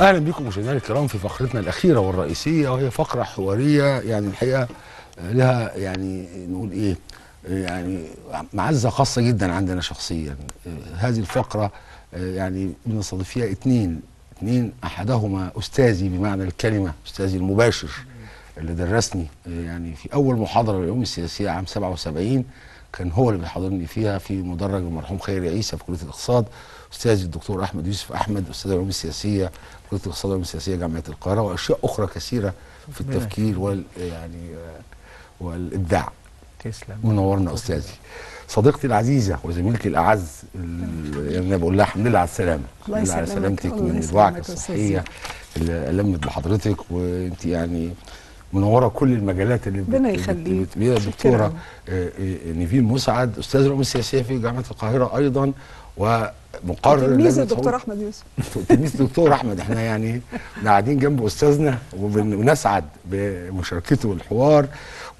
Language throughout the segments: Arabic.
أهلا بكم مشاهدينا الكرام في فقرتنا الأخيرة والرئيسية وهي فقرة حوارية يعني الحقيقة لها يعني نقول إيه يعني معزة خاصة جدا عندنا شخصيا. هذه الفقرة يعني بنستضيف فيها اثنين اثنين أحدهما أستاذي بمعنى الكلمة أستاذي المباشر اللي درسني يعني في أول محاضرة للعلوم السياسية عام 77 كان هو اللي بيحاضرني فيها في مدرج المرحوم خيري عيسى في كلية الاقتصاد. استاذي الدكتور أحمد يوسف أحمد أستاذ العلوم السياسية كلية الاقتصاد والعلوم السياسية جامعة القاهرة وأشياء أخرى كثيرة في التفكير وال يعني والإبداع. تسلم. منورنا أستاذي. صديقتي العزيزة وزميلتي الأعز ال- يعني أنا بقول لها الحمد لله على السلامة. الله لله على يسلمك، سلامتك من يسلمك الوعكه يا الصحيه اللي لمت بحضرتك وأنت يعني منورة كل المجالات اللي ربنا يخليك. الدكتوره شكراً. آه، آه، نيفين مسعد أستاذ العلوم السياسية في جامعة القاهرة أيضا ومقرر تلميذ الدكتور أحمد يوسف. تلميذ الدكتور أحمد. إحنا يعني قاعدين جنب أستاذنا ونسعد بمشاركته والحوار.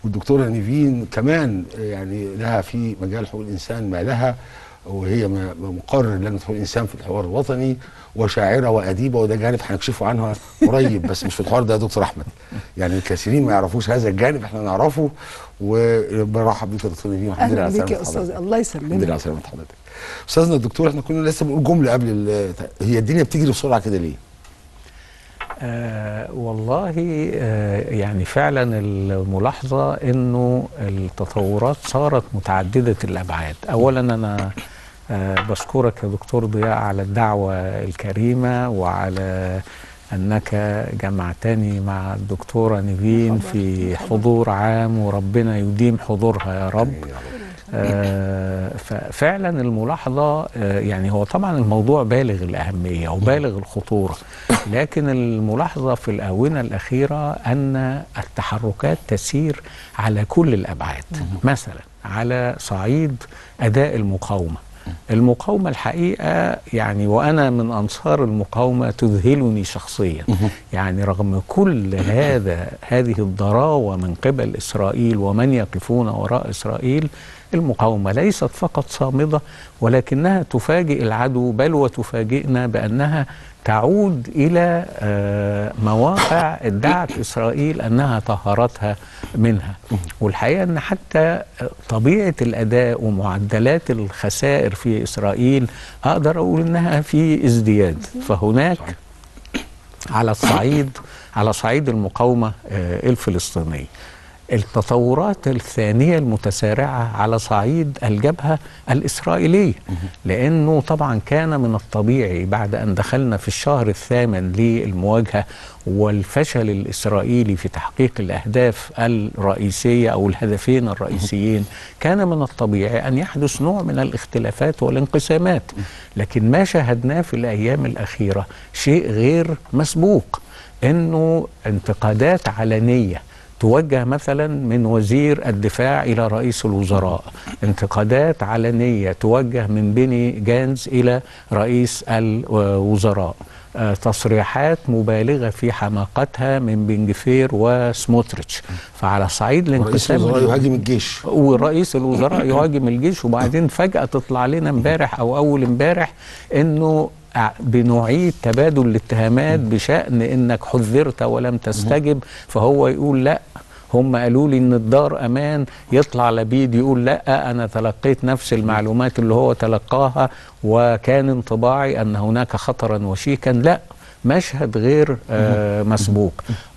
والدكتوره نيفين كمان يعني لها في مجال حقوق الإنسان ما لها. وهي مقرر لجنه حقوق الانسان في الحوار الوطني وشاعرة وأديبة وده جانب هنكشفه عنها قريب بس مش في الحوار ده يا دكتور أحمد. يعني الكثيرين ما يعرفوش هذا الجانب إحنا نعرفه وبرحب بيك يا دكتور نيفين والحمد لله أهلا على بيك يا سلامة أستاذ. الله الحمد لله يسلمك على سلامة حضرتك. أستاذنا الدكتور إحنا كنا لسه بنقول جملة قبل ال- هي الدنيا بتجري بسرعة كده ليه؟ آه والله آه يعني فعلا الملاحظة إنه التطورات صارت متعددة الأبعاد. اولا أنا آه بشكرك يا دكتور ضياء على الدعوة الكريمة وعلى أنك جمعتني مع الدكتورة نيفين في حضور عام وربنا يديم حضورها يا رب. آه، ففعلا الملاحظة آه، يعني هو طبعا الموضوع بالغ الأهمية وبالغ الخطورة لكن الملاحظة في الآونة الأخيرة أن التحركات تسير على كل الأبعاد. مثلا على صعيد أداء المقاومة. المقاومة الحقيقة يعني وأنا من أنصار المقاومة تذهلني شخصيا. يعني رغم كل هذا هذه الضراوة من قبل إسرائيل ومن يقفون وراء إسرائيل المقاومة ليست فقط صامدة ولكنها تفاجئ العدو بل وتفاجئنا بأنها تعود إلى آه، مواقع ادعت إسرائيل أنها طهرتها منها. والحقيقة أن حتى طبيعة الأداء ومعدلات الخسائر في إسرائيل أقدر أقول أنها في ازدياد. فهناك على الصعيد على صعيد المقاومة آه، الفلسطينية. التطورات الثانية المتسارعة على صعيد الجبهة الإسرائيلية. لأنه طبعا كان من الطبيعي بعد أن دخلنا في الشهر الثامن للمواجهة والفشل الإسرائيلي في تحقيق الأهداف الرئيسية أو الهدفين الرئيسيين كان من الطبيعي أن يحدث نوع من الاختلافات والانقسامات. لكن ما شاهدناه في الأيام الأخيرة شيء غير مسبوق أنه انتقادات علنية توجه مثلا من وزير الدفاع إلى رئيس الوزراء. انتقادات علنية توجه من بيني جانز إلى رئيس الوزراء. آه، تصريحات مبالغة في حماقتها من بنجفير وسموتريتش. فعلى صعيد رئيس الانقسام الوزراء يهاجم الجيش. ورئيس الوزراء يهاجم الجيش وبعدين فجأة تطلع لنا امبارح أو أول امبارح إنه بنعيد تبادل الاتهامات بشأن إنك حذرت ولم تستجب. فهو يقول لأ. هم قالوا لي إن الدار أمان. يطلع لبيد يقول لأ. أنا تلقيت نفس المعلومات اللي هو تلقاها. وكان انطباعي أن هناك خطرا وشيكا. لأ. مشهد غير آه مسبوق.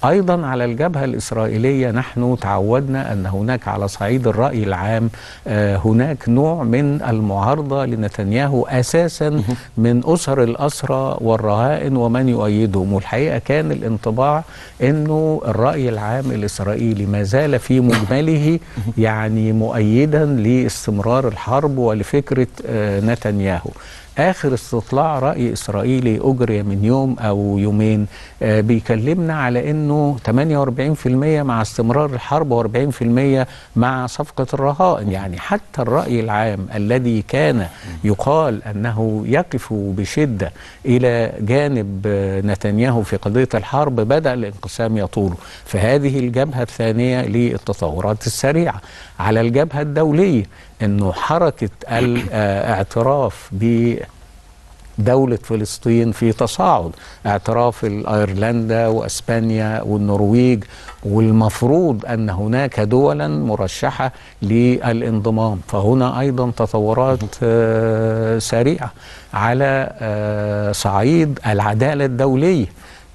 أيضا على الجبهة الإسرائيلية نحن تعودنا أن هناك على صعيد الرأي العام آه هناك نوع من المعارضة لنتنياهو أساسا من أسر الأسرى والرهائن ومن يؤيدهم. والحقيقة كان الانطباع إنه الرأي العام الإسرائيلي ما زال في مجمله يعني مؤيدا لاستمرار الحرب ولفكرة آه نتنياهو. آخر استطلاع رأي إسرائيلي أجري من يوم أو يومين آه بيكلمنا على انه 48% مع استمرار الحرب و40% مع صفقة الرهائن. يعني حتى الرأي العام الذي كان يقال أنه يقف بشدة إلى جانب آه نتنياهو في قضية الحرب بدأ الانقسام يطول. فهذه الجبهة الثانية للتطورات السريعة. على الجبهة الدولية إنه حركة الاعتراف ب دولة فلسطين في تصاعد اعتراف ايرلندا وأسبانيا والنرويج والمفروض أن هناك دولا مرشحة للانضمام. فهنا أيضا تطورات آه، سريعة على آه، صعيد العدالة الدولية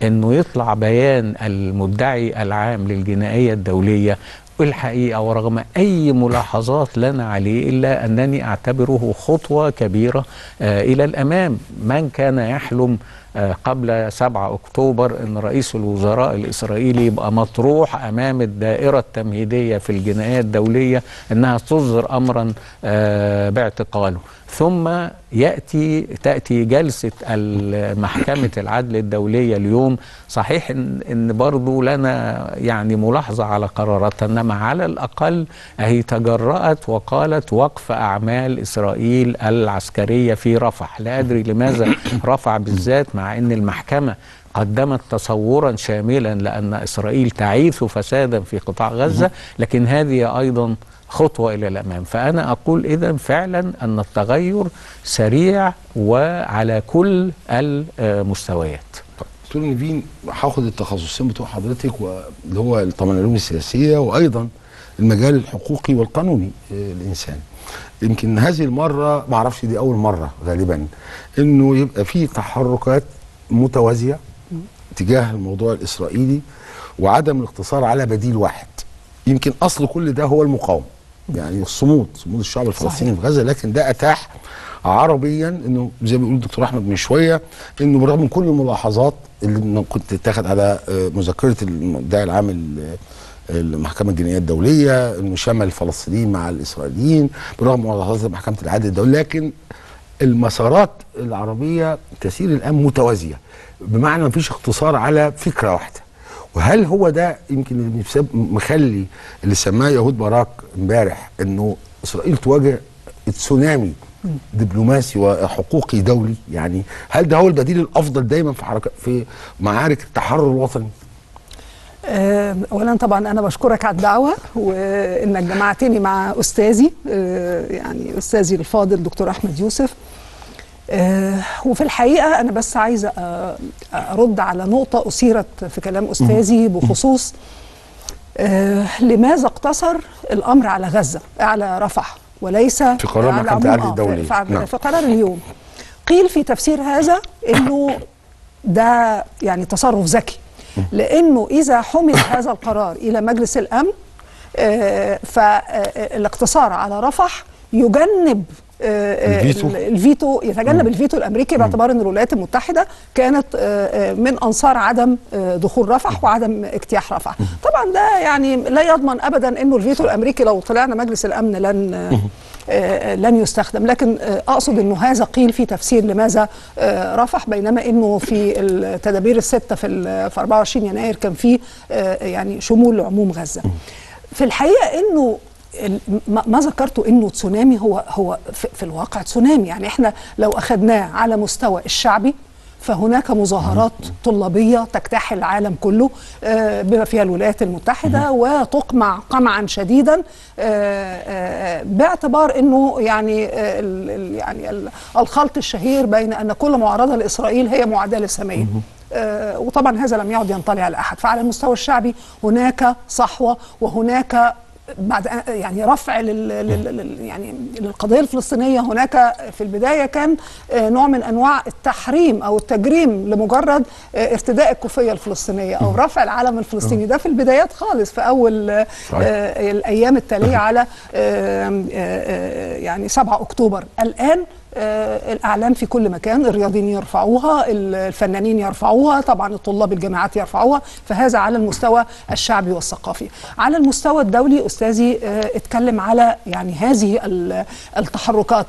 إنه يطلع بيان المدعي العام للجنائية الدولية الحقيقة ورغم أي ملاحظات لنا عليه إلا أنني أعتبره خطوة كبيرة آه إلى الأمام. من كان يحلم قبل 7 أكتوبر إن رئيس الوزراء الإسرائيلي يبقى مطروح أمام الدائرة التمهيدية في الجنائيه الدولية إنها تصدر امرا آه باعتقاله. ثم يأتي تأتي جلسة محكمه العدل الدولية اليوم. صحيح إن إن برضه لنا يعني ملاحظة على قراراتها إنما على الأقل هي تجرأت وقالت وقف أعمال إسرائيل العسكرية في رفح. لا أدري لماذا رفح بالذات مع إن المحكمة قدمت تصورا شاملا لأن إسرائيل تعيث فسادا في قطاع غزة لكن هذه أيضا خطوة إلى الأمام. فأنا أقول إذا فعلا أن التغير سريع وعلى كل المستويات. دكتور نيفين هاخد التخصصين بتوع حضرتك واللي هو طبعا العلوم السياسية وأيضا المجال الحقوقي والقانوني الإنساني. يمكن هذه المرة ما أعرفش دي أول مرة غالبا إنه يبقى في تحركات متوازية تجاه الموضوع الإسرائيلي وعدم الاقتصار على بديل واحد. يمكن أصل كل ده هو المقاومة. يعني الصمود صمود الشعب الفلسطيني في غزة لكن ده أتاح عربيا إنه زي ما بيقول الدكتور أحمد من شوية إنه بالرغم من كل الملاحظات اللي كنت اتاخد على مذكرة المدعي العام المحكمة الجنائية الدولية إنه شمل الفلسطينيين مع الإسرائيليين بالرغم من ملاحظات محكمة العدل الدولي لكن المسارات العربية تسير الآن متوازية. بمعنى ما فيش اقتصار على فكرة واحدة. وهل هو ده يمكن مخلي اللي سماه يهود باراك امبارح إنه إسرائيل تواجه تسونامي دبلوماسي وحقوقي دولي؟ يعني هل ده هو البديل الأفضل دايما في حركات في معارك التحرر الوطني؟ اولا طبعا أنا بشكرك على الدعوة وانك جمعتني مع أستاذي يعني أستاذي الفاضل دكتور أحمد يوسف. آه وفي الحقيقة أنا بس عايزه آه أرد على نقطة أثيرت في كلام أستاذي بخصوص آه لماذا اقتصر الأمر على غزة على رفح وليس في قرار محكمه العدل الدولي. في, نعم. في قرار اليوم. قيل في تفسير هذا إنه ده يعني تصرف ذكي. لأنه إذا حمل هذا القرار إلى مجلس الأمن فالاقتصار على رفح يجنب الفيتو. الفيتو يتجنب الفيتو الأمريكي باعتبار إن الولايات المتحدة كانت من أنصار عدم دخول رفح وعدم اجتياح رفح. طبعا ده يعني لا يضمن ابدا إنه الفيتو الأمريكي لو طلعنا مجلس الأمن لن لن يستخدم. لكن أقصد إنه هذا قيل في تفسير لماذا رفح بينما إنه في التدابير الستة في في 24 يناير كان في يعني شمول لعموم غزة. في الحقيقة إنه ما ذكرته إنه تسونامي هو هو في الواقع تسونامي. يعني إحنا لو أخذناه على مستوى الشعبي فهناك مظاهرات طلابية تجتاح العالم كله بما فيها الولايات المتحدة وتقمع قمعا شديدا باعتبار إنه يعني يعني الخلط الشهير بين أن كل معارضة لإسرائيل هي معاداة للساميه وطبعا هذا لم يعد ينطلي على احد فعلى المستوى الشعبي هناك صحوة وهناك بعد يعني رفع لل لل يعني للقضية الفلسطينية هناك في البداية كان نوع من أنواع التحريم أو التجريم لمجرد ارتداء الكوفية الفلسطينية أو رفع العلم الفلسطيني. ده في البدايات خالص في أول الأيام التالية على يعني 7 أكتوبر. الآن آه الإعلام في كل مكان الرياضيين يرفعوها الفنانين يرفعوها طبعا الطلاب الجامعات يرفعوها فهذا على المستوى الشعبي والثقافي. على المستوى الدولي أستاذي آه اتكلم على يعني هذه التحركات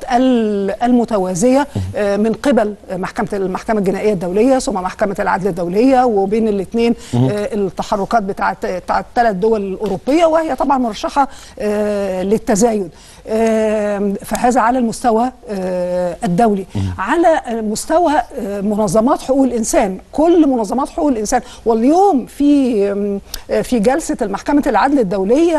المتوازية آه من قبل محكمه المحكمة الجنائية الدولية ثم محكمة العدل الدولية وبين الاثنين التحركات بتاعت الثلاث دول الأوروبية وهي طبعا مرشحة للتزايد. فهذا على المستوى آه، الدولي. على مستوى آه، منظمات حقوق الإنسان. كل منظمات حقوق الإنسان. واليوم في آه، في جلسة المحكمة العدل الدولية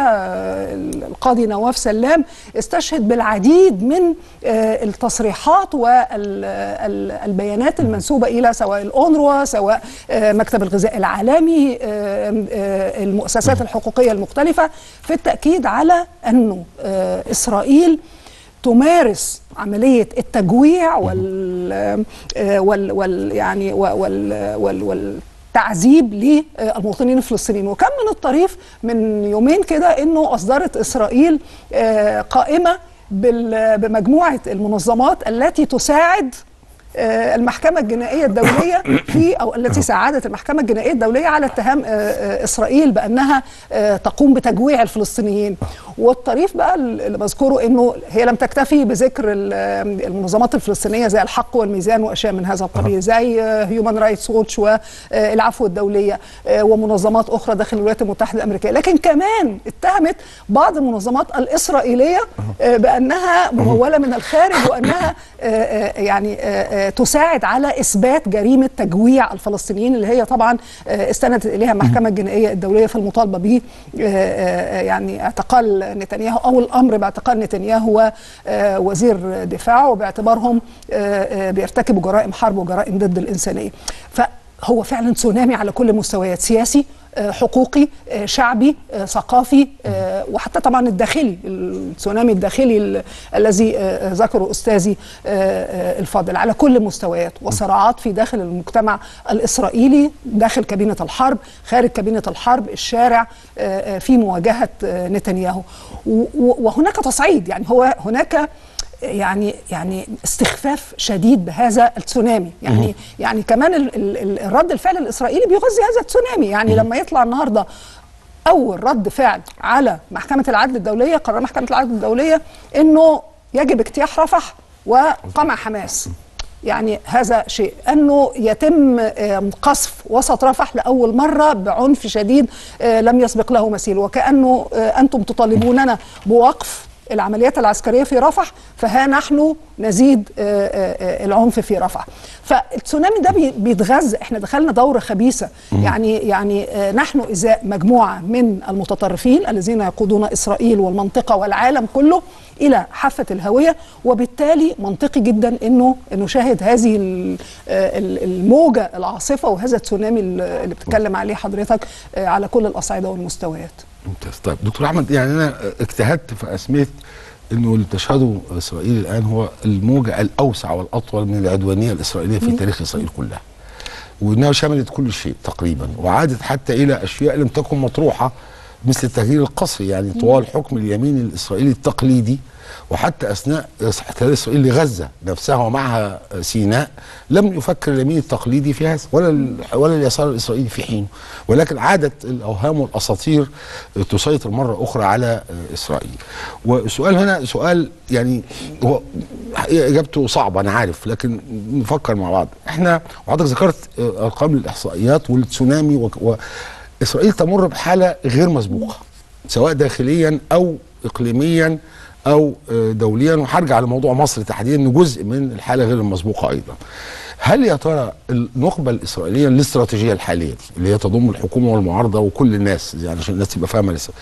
القاضي نواف سلام استشهد بالعديد من التصريحات والبيانات المنسوبة إلى سواء الأونروا سواء مكتب الغذاء العالمي المؤسسات الحقوقية المختلفة في التأكيد على أنه آه، إسرائيل تمارس عملية التجويع وال آه، وال, وال يعني وال وال, وال تعذيب للمواطنين الفلسطينيين. وكان من الطريف من يومين كده إنه أصدرت إسرائيل آه، قائمة بمجموعة المنظمات التي تساعد المحكمة الجنائية الدولية في أو التي ساعدت المحكمة الجنائية الدولية على اتهام آه، آه، إسرائيل بأنها آه، تقوم بتجويع الفلسطينيين. والطريف بقى اللي بذكره أنه هي لم تكتفي بذكر ال- آه، المنظمات الفلسطينية زي الحق والميزان وأشياء من هذا القبيل زي هيومن رايتس ووتش والعفو الدولية آه، ومنظمات أخرى داخل الولايات المتحدة الأمريكية. لكن كمان اتهمت بعض المنظمات الإسرائيلية آه، بأنها ممولة من الخارج وأنها آه، آه، يعني آه، آه، تساعد على إثبات جريمة تجويع الفلسطينيين اللي هي طبعا آه، استندت إليها المحكمه الجنائية الدولية في المطالبة ب يعني اعتقال نتنياهو أو الأمر باعتقال نتنياهو ووزير دفاعه باعتبارهم آه، آه، بيرتكبوا جرائم حرب وجرائم ضد الإنسانية. فهو فعلا تسونامي على كل المستويات سياسي آه، حقوقي آه، شعبي آه، ثقافي وحتى طبعا الداخلي التسونامي الداخلي ال- الذي ذكره أستاذي الفاضل على كل المستويات وصراعات في داخل المجتمع الإسرائيلي داخل كابينة الحرب خارج كابينة الحرب الشارع في مواجهة نتنياهو. وهناك تصعيد يعني هو هناك يعني يعني استخفاف شديد بهذا التسونامي. يعني يعني كمان ال- ال- ال- الرد الفعل الإسرائيلي بيغذي هذا التسونامي. يعني لما يطلع النهارده أول رد فعل على محكمة العدل الدولية قرار محكمة العدل الدولية إنه يجب اجتياح رفح وقمع حماس. يعني هذا شيء. أنه يتم قصف وسط رفح لأول مرة بعنف شديد آه، لم يسبق له مثيل. وكأنه آه، أنتم تطالبوننا بوقف العمليات العسكرية في رفح فها نحن نزيد آه، آه، آه، العنف في رفح. فالتسونامي ده بي- بيتغذى إحنا دخلنا دورة خبيثة. يعني يعني نحن إزاء مجموعة من المتطرفين الذين يقودون إسرائيل والمنطقة والعالم كله إلى حافة الهوية. وبالتالي منطقي جدا إنه نشاهد هذه ال- ال- الموجة العاصفة وهذا التسونامي اللي بتتكلم عليه حضرتك على كل الأصعدة والمستويات. ممتاز. طيب دكتور أحمد يعني أنا اجتهدت فاسميت إنه اللي تشهده إسرائيل الآن هو الموجة الأوسع والأطول من العدوانية الإسرائيلية في تاريخ إسرائيل كلها. وإنها شملت كل شيء تقريبا وعادت حتى إلى أشياء لم تكن مطروحة مثل التغيير القسري يعني طوال حكم اليمين الإسرائيلي التقليدي وحتى أثناء احتلال اسرائيل لغزة نفسها ومعها سيناء لم يفكر اليمين التقليدي في هذا ولا ولا اليسار الإسرائيلي في حينه. ولكن عادت الأوهام والأساطير تسيطر مرة أخرى على إسرائيل. والسؤال هنا سؤال يعني هو حقيقة إجابته صعبة أنا عارف لكن نفكر مع بعض. إحنا وحضرتك ذكرت أرقام الإحصائيات والتسونامي و... و... اسرائيل تمر بحالة غير مسبوقة سواء داخليا أو اقليميا. أو آه، دوليا وهرجع لموضوع مصر تحديدا إنه جزء من الحالة غير المسبوقة أيضا. هل يا ترى النخبة الإسرائيلية الاستراتيجية الحالية اللي هي تضم الحكومة والمعارضة وكل الناس يعني عشان الناس تبقى فاهمة لسه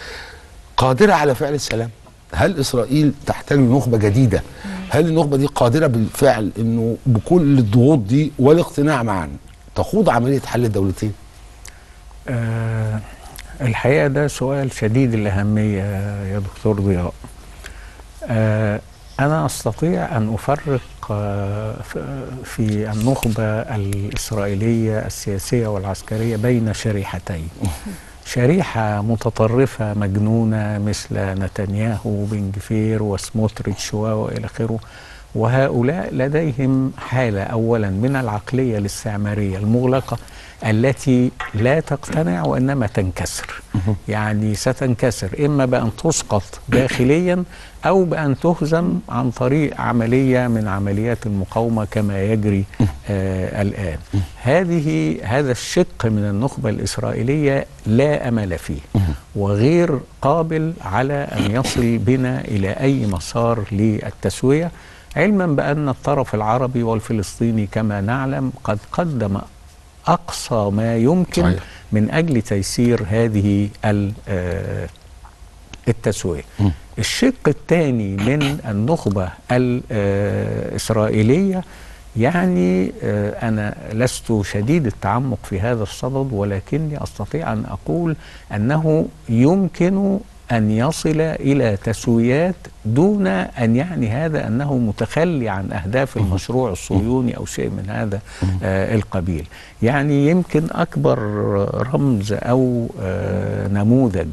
قادرة على فعل السلام؟ هل إسرائيل تحتاج لنخبه جديدة؟ هل النخبة دي قادرة بالفعل إنه بكل الضغوط دي والاقتناع معا تخوض عملية حل الدولتين؟ آه الحقيقة ده سؤال شديد الأهمية يا دكتور ضياء أنا أستطيع أن أفرق آه في النخبة الإسرائيلية السياسية والعسكرية بين شريحتين. شريحة متطرفة مجنونة مثل نتنياهو وبن جفير وسموتريتش وإلى آخره. وهؤلاء لديهم حالة أولا من العقلية الاستعمارية المغلقة التي لا تقتنع وإنما تنكسر. يعني ستنكسر إما بأن تسقط داخليا أو بأن تهزم عن طريق عملية من عمليات المقاومة كما يجري آه الآن. هذه هذا الشق من النخبة الإسرائيلية لا أمل فيه وغير قابل على أن يصل بنا إلى أي مسار للتسوية علما بأن الطرف العربي والفلسطيني كما نعلم قد قدم أقصى ما يمكن صحيح. من أجل تيسير هذه ال- التسوية الشق الثاني من النخبة الإسرائيلية يعني آه، أنا لست شديد التعمق في هذا الصدد ولكني أستطيع أن أقول أنه يمكن أن يصل إلى تسويات دون أن يعني هذا أنه متخلي عن أهداف المشروع الصهيوني أو شيء من هذا آه القبيل. يعني يمكن أكبر رمز أو آه نموذج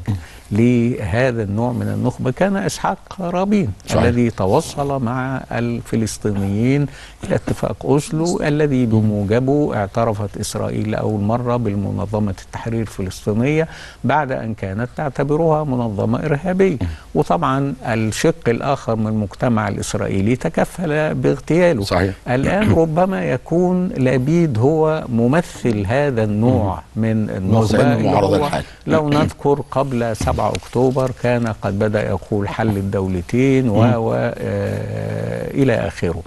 لهذا النوع من النخبة كان إسحاق رابين صحيح. الذي توصل مع الفلسطينيين إلى اتفاق أوسلو الذي بموجبه اعترفت إسرائيل لأول مرة بالمنظمة التحرير الفلسطينية بعد أن كانت تعتبرها منظمة إرهابية وطبعا الشق الآخر من المجتمع الإسرائيلي تكفل باغتياله صحيح. الآن ربما يكون لابيد هو ممثل هذا النوع من النخبة. لو نذكر قبل 7 أكتوبر كان قد بدأ يقول حل الدولتين و و آه إلى آخره.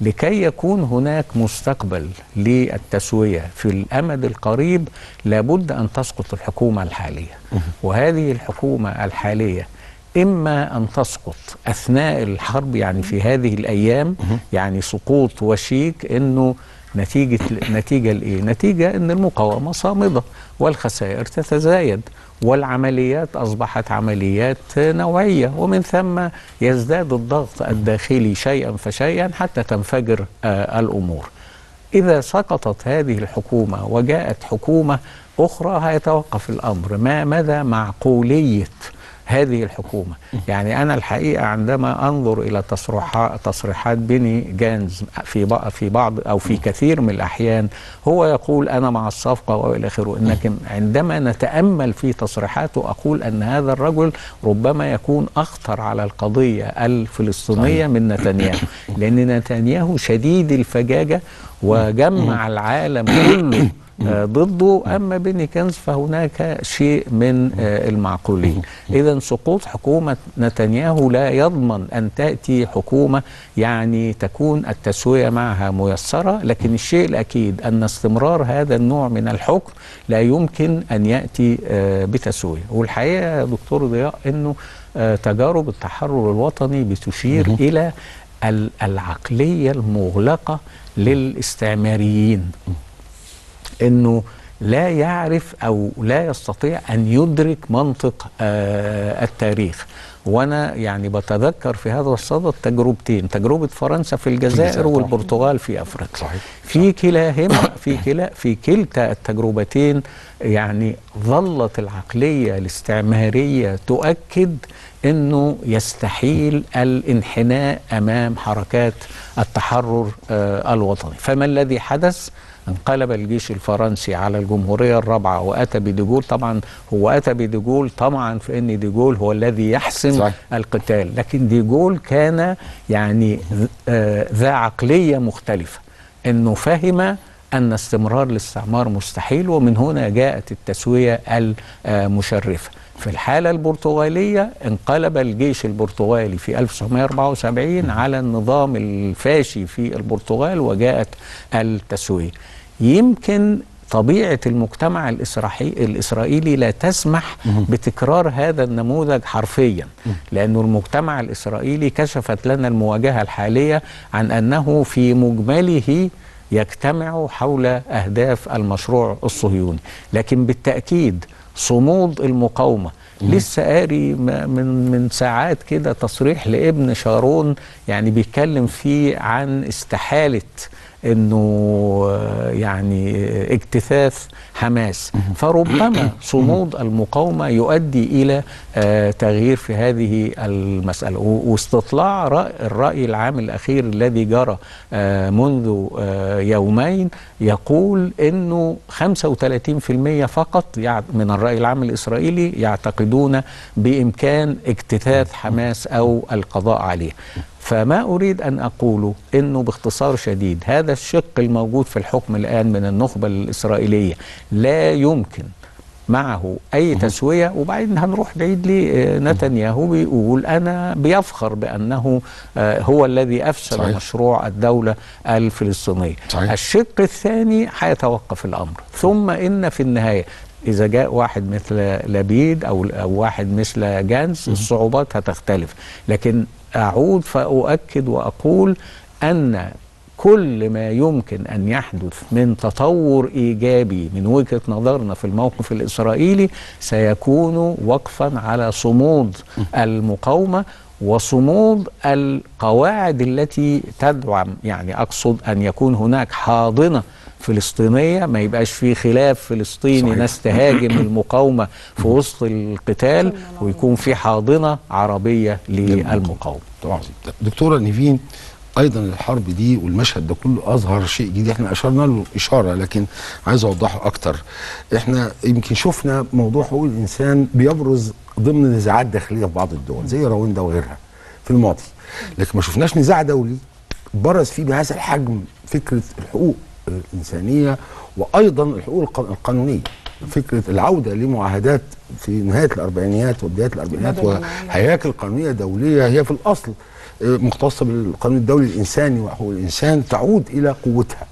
لكي يكون هناك مستقبل للتسوية في الأمد القريب لابد أن تسقط الحكومة الحالية. وهذه الحكومة الحالية إما أن تسقط أثناء الحرب يعني في هذه الأيام يعني سقوط وشيك أنه نتيجة نتيجة لإيه؟ نتيجة أن المقاومة صامدة والخسائر تتزايد والعمليات أصبحت عمليات نوعية ومن ثم يزداد الضغط الداخلي شيئا فشيئا حتى تنفجر آه الأمور إذا سقطت هذه الحكومة وجاءت حكومة أخرى هيتوقف الأمر ما مدى معقولية هذه الحكومة. يعني أنا الحقيقة عندما أنظر إلى تصريحات تصريحات بيني جانز في في بعض أو في كثير من الأحيان هو يقول أنا مع الصفقة وإلى آخره. لكن عندما نتأمل في تصريحاته أقول أن هذا الرجل ربما يكون أخطر على القضية الفلسطينية من نتنياهو. لأن نتنياهو شديد الفجاجة وجمع العالم كله ضده أما بني كنز فهناك شيء من آه، المعقولين. إذا سقوط حكومة نتنياهو لا يضمن أن تأتي حكومة يعني تكون التسوية معها ميسرة لكن الشيء الأكيد أن استمرار هذا النوع من الحكم لا يمكن أن يأتي آه، بتسوية. والحقيقة يا دكتور ضياء أنه آه، تجارب التحرر الوطني بتشير إلى ال- العقلية المغلقة للاستعماريين. إنه لا يعرف أو لا يستطيع أن يدرك منطق آه التاريخ. وأنا يعني بتذكر في هذا الصدد تجربتين تجربة فرنسا في الجزائر. والبرتغال في أفريقيا. صحيح. في كلاهما في كلا في كلتا التجربتين يعني ظلت العقلية الاستعمارية تؤكد إنه يستحيل الانحناء أمام حركات التحرر آه الوطني. فما الذي حدث؟ انقلب الجيش الفرنسي على الجمهورية الرابعة. وأتى بديجول طبعا هو أتى بديجول طبعا في أن ديجول هو الذي يحسم صحيح. القتال. لكن ديجول كان يعني آه ذا عقلية مختلفة أنه فهم أن استمرار الاستعمار مستحيل ومن هنا جاءت التسوية المشرفة. في الحالة البرتغالية انقلب الجيش البرتغالي في 1974 على النظام الفاشي في البرتغال وجاءت التسوية. يمكن طبيعة المجتمع الإسرائيلي, لا تسمح بتكرار هذا النموذج حرفيا. لأن المجتمع الإسرائيلي كشفت لنا المواجهة الحالية عن أنه في مجمله يجتمع حول أهداف المشروع الصهيوني. لكن بالتأكيد صمود المقاومة لسه قاري من من ساعات كده تصريح لابن شارون يعني بيتكلم فيه عن استحالة إنه آه، يعني آه، اجتثاث حماس. فربما صمود المقاومة يؤدي إلى آه، تغيير في هذه المسألة. واستطلاع رأي الرأي العام الأخير الذي جرى منذ يومين يقول إنه 35% فقط من الرأي العام الإسرائيلي يعتقدون بإمكان اجتثاث حماس أو القضاء عليه. فما أريد أن أقوله إنه باختصار شديد هذا الشق الموجود في الحكم الآن من النخبة الإسرائيلية لا يمكن معه أي تسوية وبعدين هنروح بعيد ليه آه، نتنياهو بيقول أنا بيفخر بأنه آه، هو الذي افشل صحيح. مشروع الدولة الفلسطينية. صحيح. الشق الثاني هيتوقف الأمر. ثم إن في النهاية إذا جاء واحد مثل لبيد أو أو واحد مثل جانس الصعوبات هتختلف. لكن أعود فأؤكد وأقول أن كل ما يمكن أن يحدث من تطور إيجابي من وجهة نظرنا في الموقف الإسرائيلي سيكون وقفا على صمود المقاومة وصمود القواعد التي تدعم يعني أقصد أن يكون هناك حاضنة فلسطينية ما يبقاش في خلاف فلسطيني صحيح. ناس تهاجم المقاومة في وسط القتال ويكون في حاضنة عربية للمقاومة. طبعا. دكتورة نيفين أيضا الحرب دي والمشهد ده كله أظهر شيء جديد. إحنا أشرنا له إشارة لكن عايز أوضحه أكتر. إحنا يمكن شفنا موضوع حقوق الإنسان بيبرز ضمن نزاعات داخلية في بعض الدول زي رواندا وغيرها في الماضي. لكن ما شفناش نزاع دولي برز فيه بهذا الحجم فكرة الحقوق. الإنسانية وأيضا الحقوق الق- القانونية فكرة العودة لمعاهدات في نهاية الأربعينيات وبداية الجماعية. وهياكل قانونيه دوليه هي في الأصل آه، مختصة بالقانون الدولي الإنساني وحقوق الإنسان تعود إلى قوتها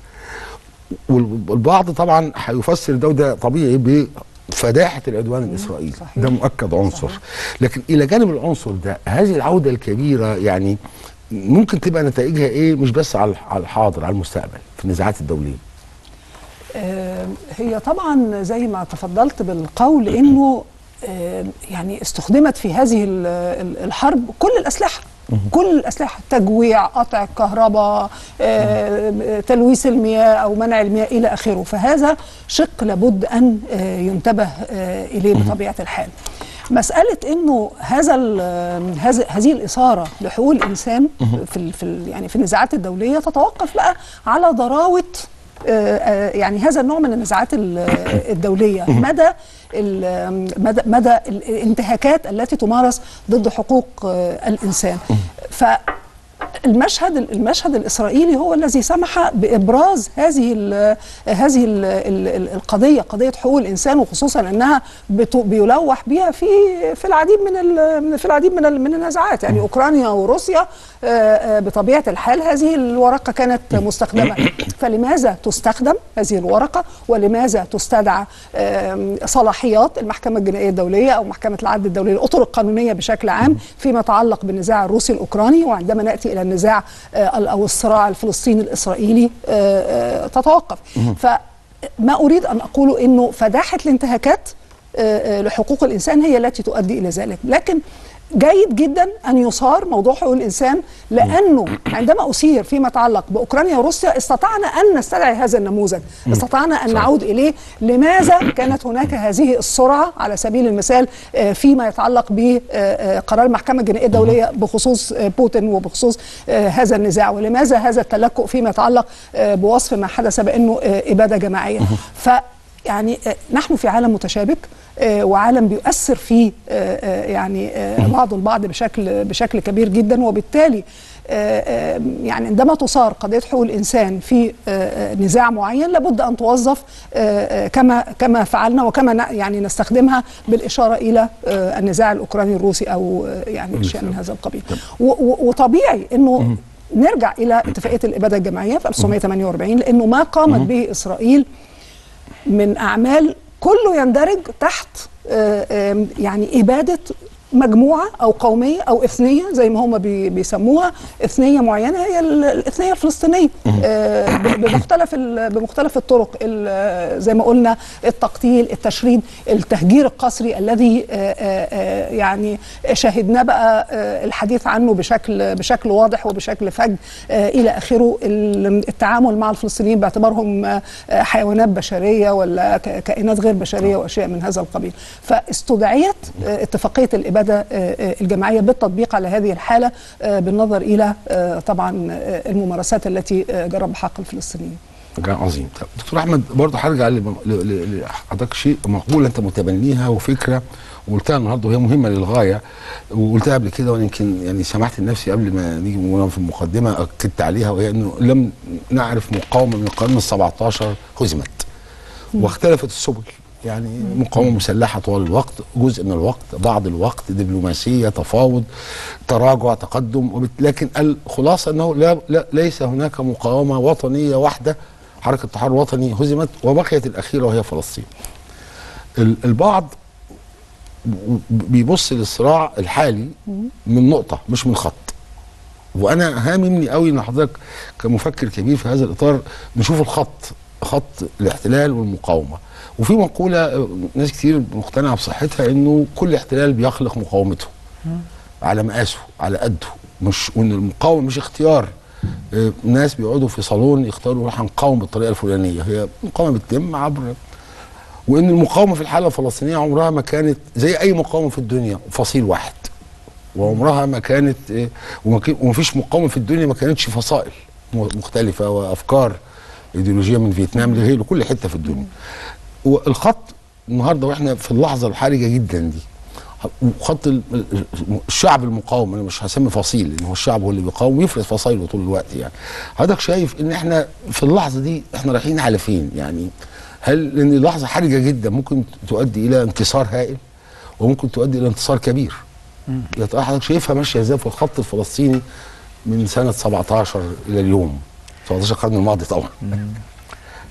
والبعض طبعا هيفسر ده وده طبيعي بفداحة العدوان الإسرائيلي. ده مؤكد عنصر صحيح. لكن إلى جانب العنصر ده هذه العودة الكبيرة يعني ممكن تبقى نتائجها إيه؟ مش بس على على الحاضر على المستقبل في النزاعات الدولية. آه، هي طبعا زي ما تفضلت بالقول إنه آه، يعني استخدمت في هذه ال- ال- الحرب كل الأسلحة. كل الأسلحة تجويع قطع الكهرباء آه، تلويث المياه أو منع المياه إلى آخره. فهذا شق لابد أن ينتبه إليه بطبيعة الحال. مسألة إنه هذا هذه الإثارة لحقوق الإنسان في في يعني في النزاعات الدولية تتوقف بقى على ضراوة آه، آه، يعني هذا النوع من النزاعات ال- الدولية. مدى مدى مدى الانتهاكات التي تمارس ضد حقوق آه، الإنسان. ف المشهد المشهد الإسرائيلي هو الذي سمح بإبراز هذه ال هذه ال ال القضية قضية حقوق الإنسان وخصوصا أنها بيلوح بها في في العديد من في العديد من من النزاعات يعني أوكرانيا وروسيا آه، آه، بطبيعة الحال هذه الورقة كانت مستخدمة. فلماذا تستخدم هذه الورقة؟ ولماذا تستدعى صلاحيات المحكمة الجنائية الدولية أو محكمة العدل الدولية الاطر القانونية بشكل عام فيما يتعلق بالنزاع الروسي الأوكراني؟ وعندما نأتي إلى النزاع آه، أو الصراع الفلسطيني الإسرائيلي آه، تتوقف. فما أريد أن اقوله إنه فداحة الانتهاكات لحقوق الإنسان هي التي تؤدي إلى ذلك. لكن جيد جدا أن يصار موضوع حقوق الإنسان لأنه عندما أثير فيما يتعلق بأوكرانيا وروسيا استطعنا أن نستدعي هذا النموذج. استطعنا أن نعود إليه. لماذا كانت هناك هذه السرعة على سبيل المثال آه، فيما يتعلق بقرار المحكمة الجنائية الدولية بخصوص آه، بوتين وبخصوص آه، هذا النزاع؟ ولماذا هذا التلكؤ فيما يتعلق آه، بوصف ما حدث بأنه آه، إبادة جماعية؟ ف يعني آه، نحن في عالم متشابك آه، وعالم بيؤثر فيه آه، يعني بعض البعض بشكل بشكل كبير جدا. وبالتالي يعني عندما تصار قضية حقوق الإنسان في نزاع معين لابد أن توظف كما كما فعلنا وكما يعني نستخدمها بالإشارة إلى النزاع الأوكراني الروسي أو يعني أشياء من هذا القبيل. وطبيعي إنه نرجع إلى اتفاقية الإبادة الجماعية في 1948 لأنه ما قامت به إسرائيل من أعمال كله يندرج تحت آه، يعني إبادة مجموعة أو قومية أو إثنية زي ما هم بي بيسموها. إثنية معينة هي ال- الإثنية الفلسطينية. آه، بمختلف بمختلف الطرق. ال- زي ما قلنا التقتيل التشريد التهجير القسري الذي آه، آه، يعني شاهدناه بقى الحديث عنه بشكل بشكل واضح وبشكل فج إلى آخره. ال- التعامل مع الفلسطينيين باعتبارهم حيوانات بشرية ولا كائنات غير بشرية وأشياء من هذا القبيل. فاستدعيت اتفاقية الإبادة آه، آه، الجماعيه بالتطبيق على هذه الحالة آه، بالنظر إلى طبعا الممارسات التي جرى بحق الفلسطينيين. كان عظيم. طب دكتور أحمد برضه هرجع لحضرتك شيء مقوله أنت متبنيها وفكرة وقلتها النهارده وهي مهمة للغاية وقلتها قبل كده وأنا يمكن يعني سمحت لنفسي قبل ما نيجي في المقدمة أكدت عليها وهي إنه لم نعرف مقاومة من القرن ال 17 هزمت واختلفت السبل. يعني مقاومة مسلحة طوال الوقت جزء من الوقت بعض الوقت دبلوماسية تفاوض تراجع تقدم. لكن الخلاصة إنه لا, لا ليس هناك مقاومة وطنية واحدة حركة تحرر وطني هزمت وبقيت الأخيرة وهي فلسطين ال- البعض بيبص للصراع الحالي من نقطة مش من خط وأنا هاممني قوي إن حضرتك كمفكر كبير في هذا الإطار نشوف الخط خط الاحتلال والمقاومة. وفي مقولة آه، ناس كتير مقتنعة بصحتها إنه كل احتلال بيخلق مقاومته على مقاسه على قده. مش وإن المقاومة مش اختيار. آه، ناس بيقعدوا في صالون يختاروا راح نقاوم بالطريقة الفلانية. هي مقاومة بتتم عبر وإن المقاومة في الحالة الفلسطينية عمرها ما كانت زي أي مقاومة في الدنيا فصيل واحد. وعمرها ما كانت كان- ومفيش مقاومة في الدنيا ما كانتش فصائل مختلفة وأفكار. إيديولوجية من فيتنام لغيره كل حتة في الدنيا. والخط النهارده وإحنا في اللحظة الحرجة جدا دي. ال- الشعب المقاوم أنا مش هسمي فصيل لأن هو الشعب هو اللي بيقاوم ويفرض فصائله طول الوقت يعني. حضرتك شايف إن إحنا في اللحظة دي إحنا رايحين على فين يعني؟ هل لأن لحظه حرجة جدا ممكن تؤدي إلى انتصار هائل وممكن تؤدي إلى انتصار كبير؟ حضرتك شايفها ماشية إزاي في الخط الفلسطيني من سنة 17 إلى اليوم؟ 17 القرن الماضي طبعا.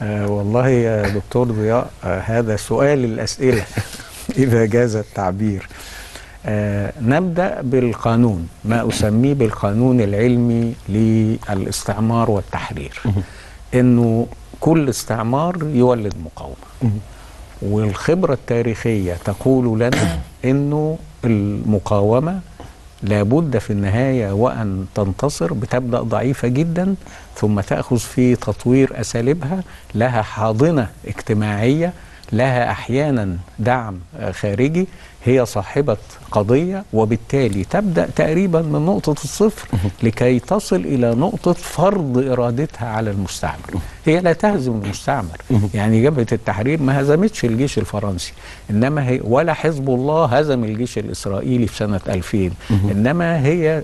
آه والله يا دكتور ضياء آه هذا سؤال الأسئلة إذا جاز التعبير. آه نبدأ بالقانون ما أسميه بالقانون العلمي للاستعمار والتحرير. إنه كل استعمار يولد مقاومة. والخبرة التاريخية تقول لنا إنه المقاومة لابد في النهاية وأن تنتصر بتبدأ ضعيفة جدا ثم تأخذ في تطوير أساليبها. لها حاضنة اجتماعية لها أحيانا دعم خارجي. هي صاحبة قضية وبالتالي تبدأ تقريبا من نقطة الصفر لكي تصل إلى نقطة فرض إرادتها على المستعمر. هي لا تهزم المستعمر. يعني جبهة التحرير ما هزمتش الجيش الفرنسي إنما هي ولا حزب الله هزم الجيش الإسرائيلي في سنة 2000 إنما هي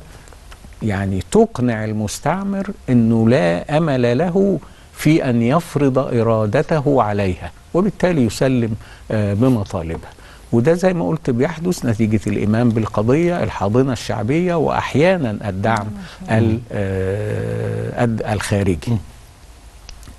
يعني تقنع المستعمر إنه لا أمل له في أن يفرض إرادته عليها وبالتالي يسلم آه، بمطالبها وده زي ما قلت بيحدث نتيجة الإيمان بالقضية الحاضنة الشعبية وأحيانا الدعم ال- آه، الخارجي.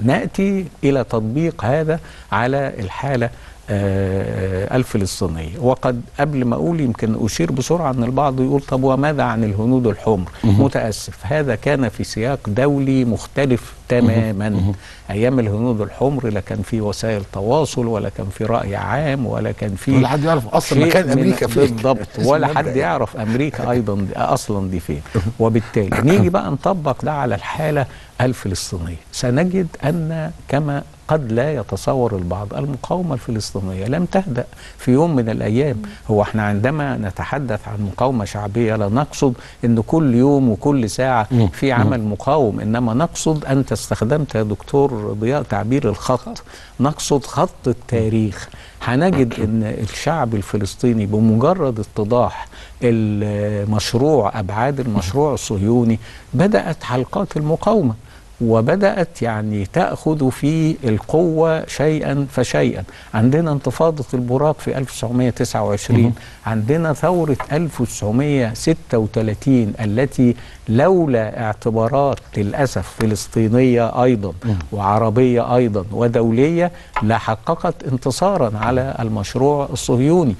نأتي إلى تطبيق هذا على الحالة آه، الفلسطينيه وقد قبل ما أقول يمكن أشير بسرعة أن البعض يقول طب وماذا عن الهنود الحمر؟ متأسف. هذا كان في سياق دولي مختلف تماما. أيام الهنود الحمر لا كان في وسائل تواصل ولا كان في رأي عام ولا كان في ولا حد يعرف أصلا مكان أمريكا فين. بالضبط. ولا حد. يعرف أمريكا أيضا دي أصلا دي فين. وبالتالي نيجي بقى نطبق ده على الحالة الفلسطينيه سنجد أن كما قد لا يتصور البعض. المقاومة الفلسطينية لم تهدأ. في يوم من الأيام هو إحنا عندما نتحدث عن مقاومة شعبية لا نقصد إن كل يوم وكل ساعة مم. في عمل مقاوم إنما نقصد انت استخدمت يا دكتور ضياء تعبير الخط. نقصد خط التاريخ. هنجد إن الشعب الفلسطيني بمجرد اتضاح المشروع أبعاد المشروع الصهيوني بدأت حلقات المقاومة. وبدأت يعني تأخذ في القوة شيئا فشيئا. عندنا انتفاضة البراق في 1929 عندنا ثورة 1936 التي لولا اعتبارات للأسف فلسطينية أيضا وعربية أيضا ودولية لحققت انتصارا على المشروع الصهيوني.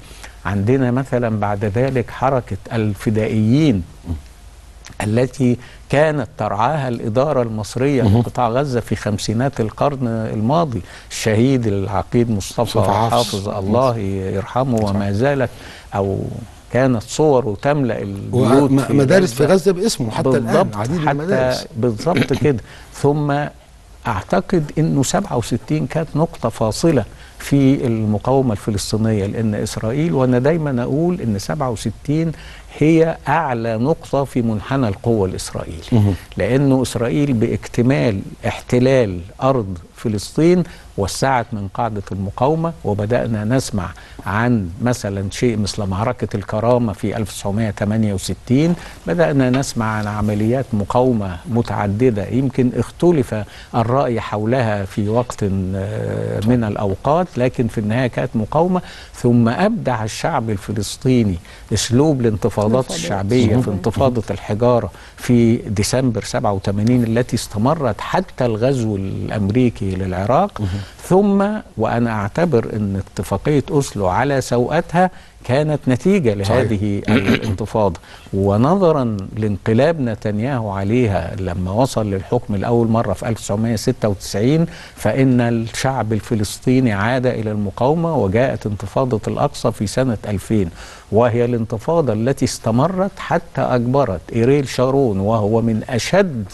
عندنا مثلا بعد ذلك حركة الفدائيين التي كانت ترعاها الإدارة المصرية في قطاع غزة في خمسينات القرن الماضي. الشهيد العقيد مصطفى حافظ. الله يرحمه وما زالت أو كانت صوره تملأ البيوت في ومدارس في غزة. باسمه حتى الآن بالضبط عديد حتى المدارس. بالضبط كده. ثم أعتقد إنه 67 كانت نقطة فاصلة في المقاومة الفلسطينية لأن إسرائيل وأنا دايما أقول إن 67 هي أعلى نقطة في منحنى القوة الاسرائيلي لأنه إسرائيل بإكتمال احتلال أرض فلسطين وسعت من قاعدة المقاومة وبدأنا نسمع عن مثلا شيء مثل معركة الكرامة في 1968 بدأنا نسمع عن عمليات مقاومة متعددة. يمكن اختلف الرأي حولها في وقت آه، من الأوقات لكن في النهاية كانت مقاومة. ثم أبدع الشعب الفلسطيني أسلوب الانتفاضات. الشعبية في انتفاضة الحجارة في ديسمبر 87 التي استمرت حتى الغزو الأمريكي للعراق. ثم وأنا أعتبر إن اتفاقية أوسلو على سوءتها كانت نتيجة لهذه الانتفاضة. ونظرا لانقلاب نتنياهو عليها لما وصل للحكم لأول مرة في 1996 فإن الشعب الفلسطيني عاد إلى المقاومة وجاءت انتفاضة الأقصى في سنة 2000 وهي الانتفاضة التي استمرت حتى أجبرت إيريل شارون وهو من أشد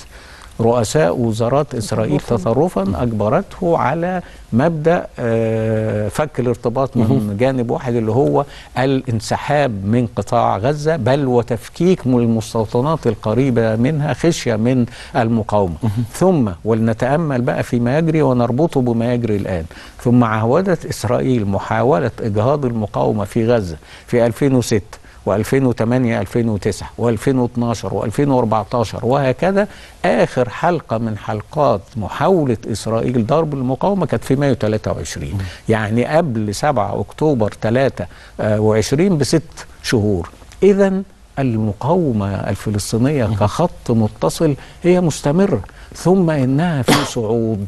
رؤساء وزارات إسرائيل تطرفا أجبرته على مبدأ آه، فك الارتباط من جانب واحد اللي هو الانسحاب من قطاع غزة بل وتفكيك من المستوطنات القريبة منها خشية من المقاومة. ثم ولنتأمل بقى فيما يجري ونربطه بما يجري الآن. ثم عودت إسرائيل محاولة إجهاض المقاومة في غزة في 2006 و2008 2009 و2012 و2014 وهكذا آخر حلقة من حلقات محاولة إسرائيل ضرب المقاومة كانت في مايو 23 يعني قبل 7 أكتوبر 23 بست شهور. اذا المقاومة الفلسطينية كخط متصل هي مستمرة. ثم إنها في صعود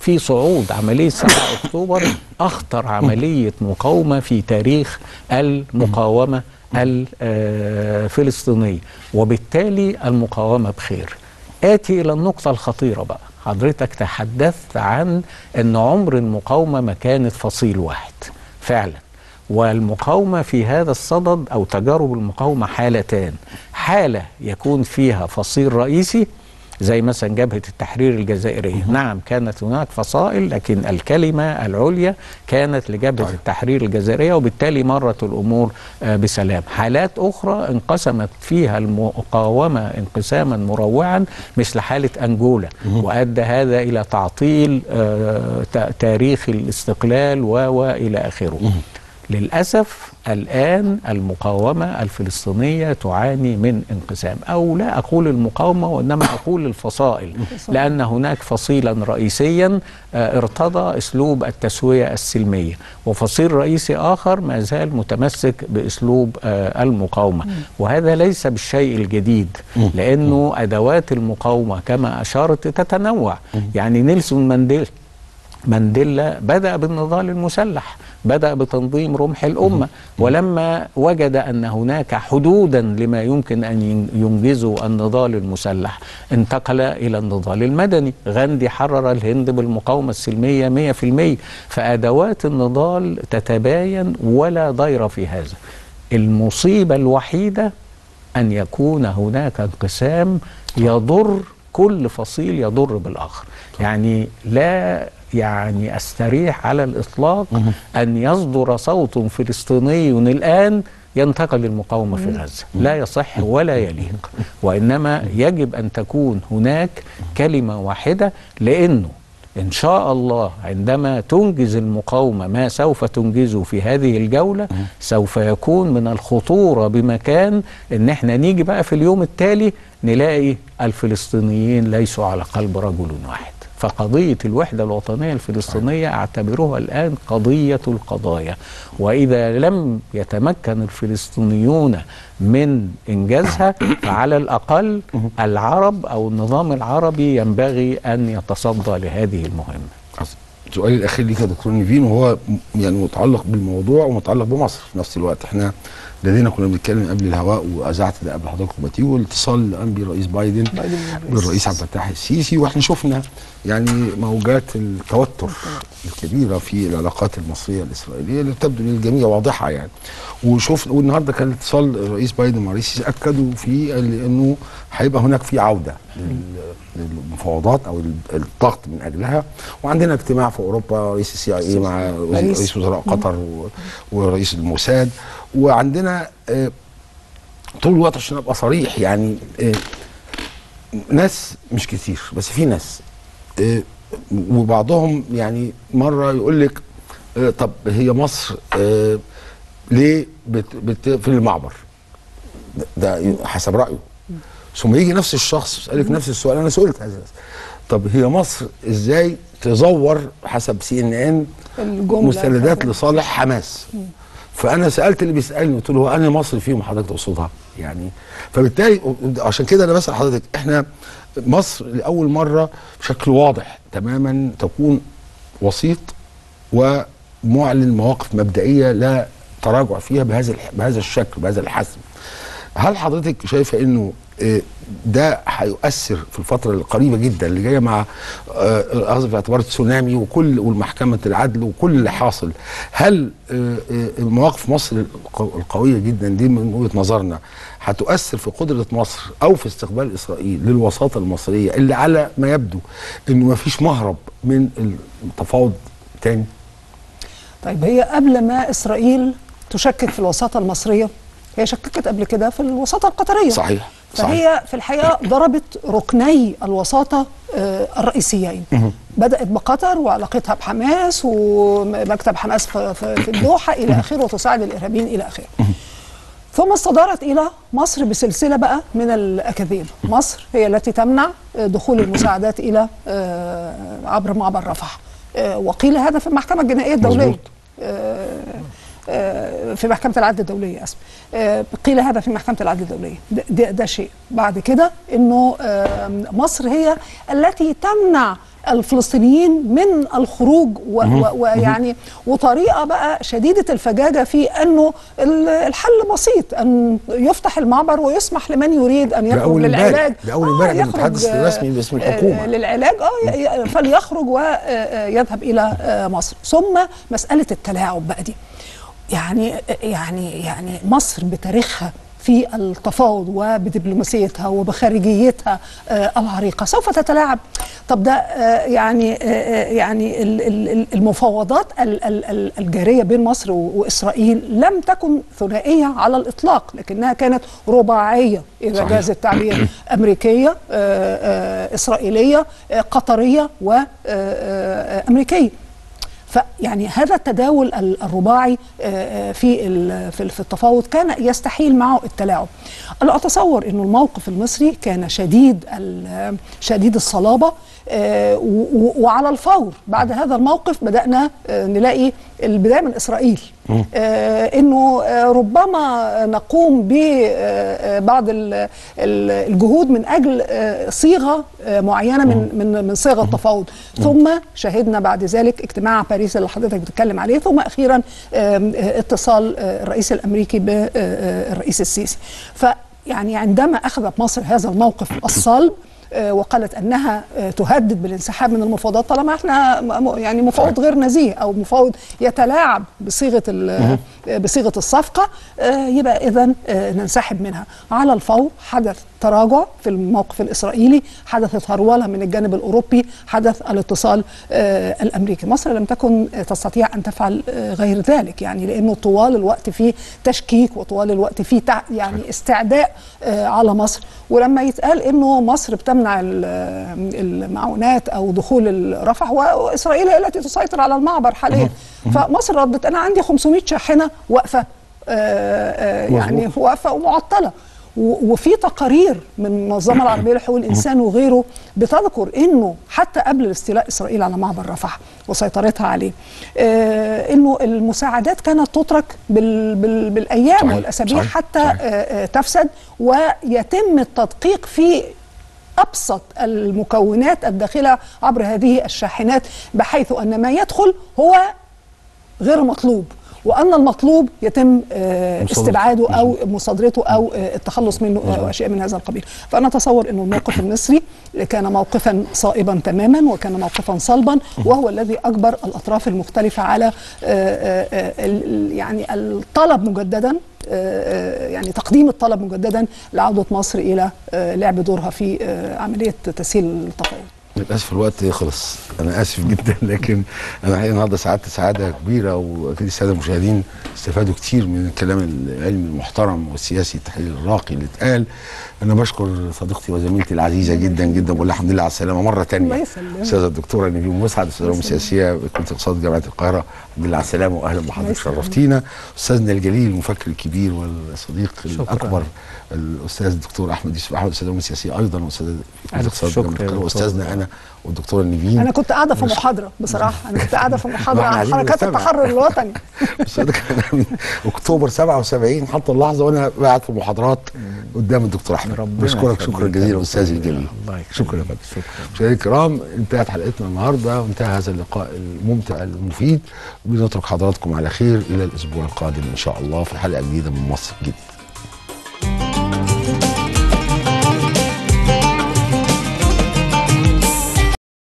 في صعود عملية 7 أكتوبر أخطر عملية مقاومة في تاريخ المقاومة الفلسطينية. وبالتالي المقاومة بخير. آتي إلى النقطة الخطيرة بقى. حضرتك تحدثت عن أن عمر المقاومة ما كانت فصيل واحد. فعلا. والمقاومة في هذا الصدد أو تجارب المقاومة حالتان. حالة يكون فيها فصيل رئيسي زي مثلا جبهة التحرير الجزائرية. نعم كانت هناك فصائل لكن الكلمة العليا كانت لجبهة التحرير الجزائرية وبالتالي مرت الأمور آه، بسلام. حالات أخرى انقسمت فيها المقاومة انقساما مروعا مثل حالة أنجولا وأدى هذا إلى تعطيل آه، تا- تاريخ الاستقلال وإلى آخره. للأسف الآن المقاومة الفلسطينية تعاني من انقسام أو لا أقول المقاومة وإنما أقول الفصائل لأن هناك فصيلا رئيسيا آه، ارتضى أسلوب التسوية السلمية وفصيل رئيسي آخر ما زال متمسك بأسلوب آه، المقاومة. وهذا ليس بالشيء الجديد لأنه أدوات المقاومة كما أشارت تتنوع. يعني نيلسون مانديلا مانديلا بدأ بالنضال المسلح بدأ بتنظيم رمح الأمة ولما وجد أن هناك حدودا لما يمكن أن ين- ينجزه النضال المسلح انتقل إلى النضال المدني. غاندي حرر الهند بالمقاومة السلمية 100% فأدوات النضال تتباين ولا ضير في هذا. المصيبة الوحيدة أن يكون هناك انقسام يضر كل فصيل يضر بالآخر. يعني لا يعني أستريح على الإطلاق أن يصدر صوت فلسطيني الآن ينتقل للمقاومة في غزة. لا يصح ولا يليق. وإنما يجب أن تكون هناك كلمة واحدة لأنه إن شاء الله عندما تنجز المقاومة ما سوف تنجزه في هذه الجولة سوف يكون من الخطورة بمكان إن إحنا نيجي بقى في اليوم التالي نلاقي الفلسطينيين ليسوا على قلب رجل واحد. فقضية الوحدة الوطنية الفلسطينية أعتبرها الآن قضية القضايا. وإذا لم يتمكن الفلسطينيون من إنجازها فعلى الأقل العرب أو النظام العربي ينبغي أن يتصدى لهذه المهمة. سؤالي الأخير ليك يا دكتور نيفين وهو يعني متعلق بالموضوع ومتعلق بمصر في نفس الوقت. إحنا لدينا كنا بنتكلم قبل الهواء وأذعت ده قبل الاتصال اللي قام بيه الرئيس بايدن. بالرئيس عبد الفتاح السيسي وإحنا شفنا يعني موجات التوتر الكبيرة في العلاقات المصرية الإسرائيلية اللي تبدو للجميع واضحة يعني. وشوف والنهاردة كان اتصال الرئيس بايدن مع الرئيس السيسي اكدوا في إنه هيبقى هناك في عودة لل- للمفاوضات أو الضغط من أجلها. وعندنا اجتماع في أوروبا رئيس السي آي اي مع رئيس. رئيس وزراء قطر ورئيس الموساد. وعندنا آه، طول الوقت عشان أبقى صريح يعني آه، ناس مش كتير بس في ناس آه، وبعضهم يعني مرة يقول لك طب هي مصر ليه بت- بتقفل المعبر ده حسب رأيه. ثم يجي نفس الشخص يسألك نفس السؤال أنا سئلت هذا طب هي مصر إزاي تزور حسب سي إن إن مستندات لصالح حماس؟ فأنا سألت اللي بيسألني قلت له هو أنا مصر فيهم؟ حضرتك تقصدها؟ يعني فبالتالي عشان كده أنا بسأل حضرتك إحنا مصر لأول مرة بشكل واضح تماما تكون وسيط ومعلن مواقف مبدئية لا تراجع فيها بهذا بهذا الشكل بهذا الحسم. هل حضرتك شايفة إنه آه، ده هيؤثر في الفترة القريبة جدا اللي جاية مع آه، الاخذ في اعتبار التسونامي وكل والمحكمة العدل وكل اللي حاصل. هل آه، آه، مواقف مصر الق- القوية جدا دي من وجهة نظرنا هتؤثر في قدرة مصر أو في استقبال إسرائيل للوساطة المصرية اللي على ما يبدو إنه ما فيش مهرب من التفاوض تاني؟ طيب هي قبل ما إسرائيل تشكك في الوساطة المصرية هي شككت قبل كده في الوساطة القطرية. صحيح. صحيح. فهي في الحقيقة ضربت ركني الوساطة آه، الرئيسيين. بدأت بقطر وعلاقتها بحماس ومكتب حماس في الدوحه إلى آخره وتساعد الإرهابيين إلى آخره. ثم استدارت إلى مصر بسلسلة بقى من الأكاذيب. مصر هي التي تمنع آه، دخول المساعدات إلى آه، عبر معبر رفح. وقيل هذا في المحكمة الجنائية الدولية. مظبوط. آه، آه، في محكمة العدل الدولية أسف. آه، قيل هذا في محكمة العدل الدولية. ده, ده, شيء. بعد كده أنه آه، مصر هي التي تمنع الفلسطينيين من الخروج ويعني وطريقة بقى شديدة الفجاجة في إنه ال- الحل بسيط أن يفتح المعبر ويسمح لمن يريد أن يخرج. للعلاج. آه، امبارح يخرج، المتحدث آه، الرسمي باسم آه، الحكومة. للعلاج. آه فليخرج ويذهب إلى آه، مصر. ثم مسألة التلاعب بقى دي. يعني يعني يعني مصر بتاريخها في التفاوض وبدبلوماسيتها وبخارجيتها آه، العريقة. سوف تتلاعب. طب ده آه، يعني آه، يعني ال- ال- ال- المفاوضات ال- ال- ال- الجارية بين مصر وإسرائيل لم تكن ثنائية على الإطلاق لكنها كانت رباعية اذا. جاز التعبير أمريكية إسرائيلية قطرية وامريكيه فيعني هذا التداول ال- الرباعي آه، آه، في في ال- في التفاوض كان يستحيل معه التلاعب. أنا اتصور إنه الموقف المصري كان شديد شديد الصلابة وعلى الفور بعد هذا الموقف بدأنا آه، نلاقي البداية من إسرائيل. آه، إنه آه، ربما نقوم ببعض الجهود من أجل آه، صيغة آه، معينة من من من صيغ التفاوض. ثم شهدنا بعد ذلك اجتماع باريس اللي حضرتك بتتكلم عليه. ثم آه، اتصال آه، الرئيس الأمريكي بالرئيس السيسي. فيعني عندما أخذت مصر هذا الموقف الصلب آه، وقالت أنها آه، تهدد بالانسحاب من المفاوضات طالما إحنا يعني مفاوض غير نزيه أو مفاوض يتلاعب بصيغة آه، بصيغة الصفقة آه، يبقى اذا ننسحب منها. على الفور حدث تراجع في الموقف الإسرائيلي حدثت هروله من الجانب الأوروبي حدث الاتصال آه، الأمريكي. مصر لم تكن آه، تستطيع أن تفعل آه، غير ذلك يعني لأنه طوال الوقت في تشكيك وطوال الوقت في يعني استعداء آه، على مصر. ولما يتقال إنه مصر بتمنع ال- المعونات أو دخول رفح وإسرائيل هي التي تسيطر على المعبر حاليا. فمصر ردت أنا عندي 500 شاحنة واقفة آه، آه، يعني واقفة ومعطلة. وفي تقارير من المنظمه العربية لحقوق الإنسان وغيره بتذكر إنه حتى قبل استيلاء إسرائيل على معبر رفح وسيطرتها عليه آه إنه المساعدات كانت تترك بال بال بالأيام صحيح، والأسابيع صحيح، حتى صحيح. آه تفسد. ويتم التدقيق في أبسط المكونات الداخلة عبر هذه الشاحنات بحيث أن ما يدخل هو غير مطلوب وأن المطلوب يتم آه،. استبعاده أو مصادرته أو آه، التخلص منه آه، وأشياء من هذا القبيل. فأنا أتصور إنه الموقف المصري كان موقفا صائبا تماما وكان موقفا صلبا وهو الذي أجبر الأطراف المختلفة على يعني الطلب مجددا يعني تقديم الطلب مجددا لعودة مصر إلى لعب دورها في عملية تسهيل التفاوض للأسف الوقت خلص. أنا آسف جدا لكن أنا الحقيقة النهارده سعدت سعادة كبيرة وأكيد السادة المشاهدين استفادوا كتير من الكلام العلمي المحترم والسياسي التحليل الراقي اللي اتقال أنا بشكر صديقتي وزميلتي العزيزة جدا جدا بقول لها الحمد لله على السلامة مرة الله ثانية يسلمك. أستاذة الدكتورة نبيل مسعد أستاذة العلوم السياسية كليه اقتصاد جامعة القاهرة الحمد لله على السلامة واهلا بحضرتك. شرفتينا أستاذنا الجليل المفكر الكبير والصديق شكراً. الأكبر الأستاذ الدكتور أحمد يوسف أحمد أستاذ العلوم السياسية أيضا وأستاذ اقتصاد جامعة القاهرة. وأستاذنا أنا والدكتورة نيفين. أنا كنت قاعدة في محاضرة بصراحة أنا كنت قاعدة في محاضرة عن حركات. التحرر الوطني. بس ده كان من اكتوبر 77 حتى اللحظة وأنا قاعد في محاضرات قدام الدكتور أحمد. ربنا بشكرك شكرا. جزيلا استاذي الجميل الله يخليك. شكرا يا فندم. شكرا. مشاهدينا الكرام انتهت حلقتنا النهارده وانتهى هذا اللقاء الممتع المفيد. بنترك حضراتكم على خير إلى الأسبوع القادم إن شاء الله في حلقة جديدة من مصر جديد